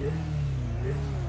Yeah, yeah.